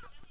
Yeah.